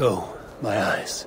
Go, my eyes.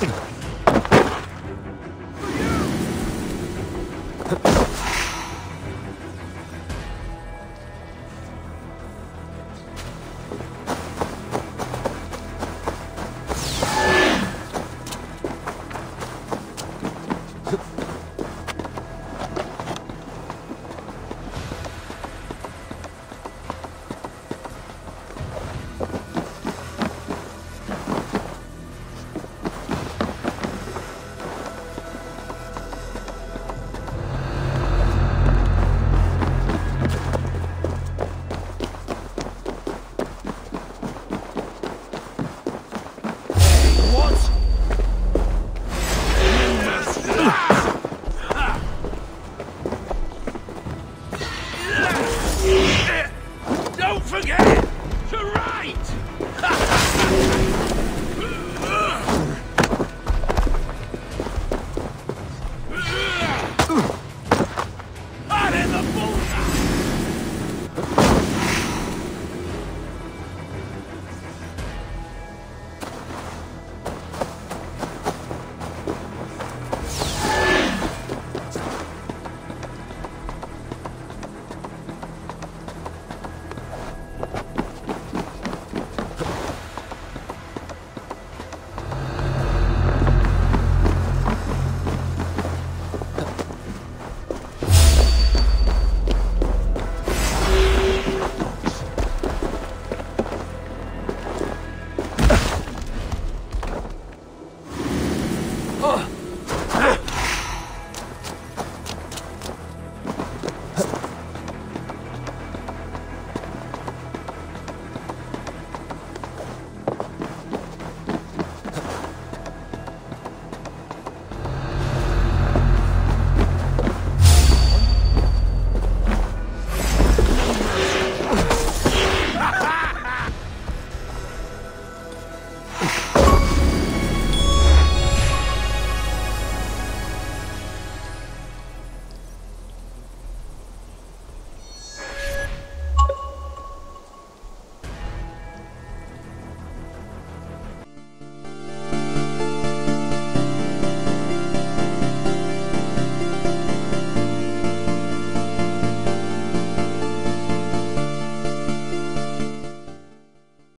Time's